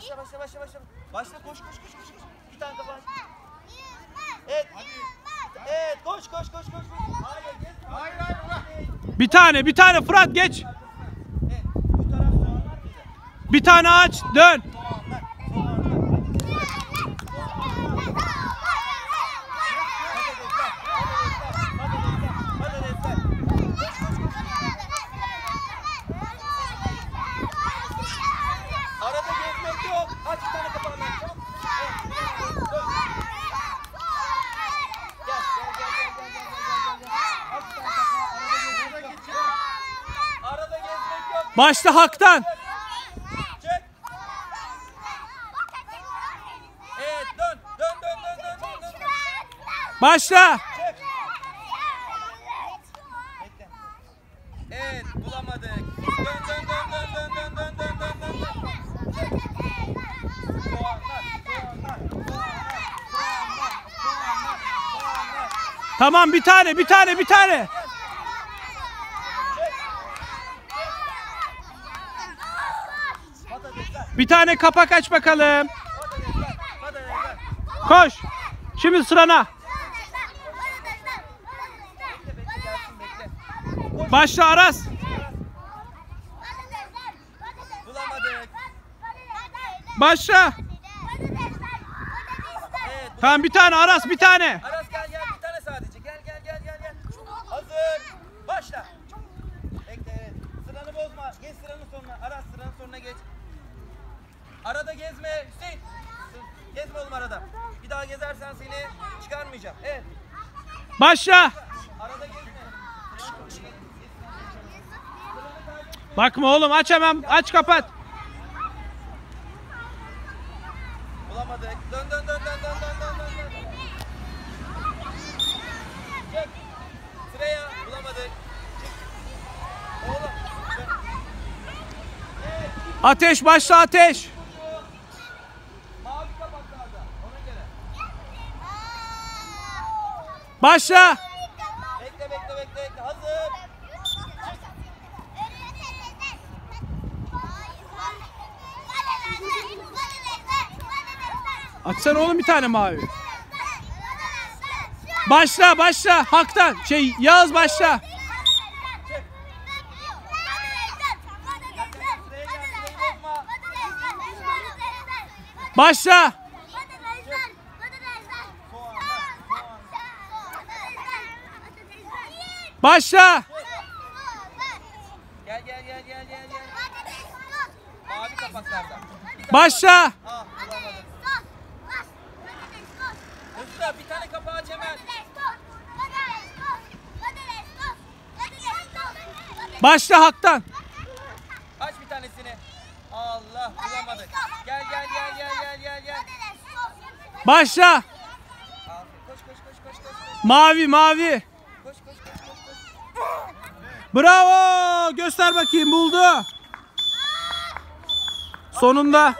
Başla başla başla başla. Başla koş koş koş koş. Bir tane kafa aç. Evet. Evet koş koş koş koş. Hayır gel. Hayır hayır ulan. Bir tane bir tane Fırat geç. Evet. Bu taraf soğanlar bize. Bir tane aç dön. Soğanlar. Soğanlar. Patatesler. Patatesler. Arada gezmek yok. Aç bir tane kapağını aç. Çabuk. Evet. Dön. Gel gel gel gel gel gel gel gel. Aç bir tane kapağı. Arada gezmek yok. Arada gezmek yok. Başla Hak'tan. Çek. Evet dön. Dön dön dön dön dön. dön. Başla. Evet bulamadık. Dön dön dön dön dön dön dön dön dön dön. Tamam bir tane bir tane bir tane. Bir tane kapak aç bakalım. Koş. Şimdi sırana. Başla Aras. Başla. Tamam bir tane Aras bir tane. Aras gel gel bir tane sadece. Gel gel gel gel gel. Hazır. Başla. Bekle evet. Sıranı bozma. Geç sıranın sonuna. Aras sıranın sonuna geç. Arada gezme Hüseyin. Gezme oğlum arada. Bir daha gezersen seni çıkarmayacağım. Evet. Başla. Arada gezme. Bakma oğlum aç hemen aç kapat. Bulamadık. Dön dön dön dön dön dön dön dön. dön. Çek. Sıraya bulamadık. Çek. Oğlum. dön. Evet. Ateş başla ateş. Başla. Bekle bekle bekle bekle. Hazır. Açsana oğlum bir tane mavi. Başla başla Hak'tan. Şey Yağız başla. Başla. Başla. Gel gel gel gel gel gel. Mavi kapaklarda. Bir tane Başla. Ah. Hızlı bir tane kapağı aç hemen. Başla Hak'tan. Aç bir tanesini. Allah bulamadık. Gel gel gel gel gel gel gel. Başla. Koş koş koş koş koş. Mavi mavi. Koş koş koş koş koş. Bravo. Göster bakayım buldu. Sonunda.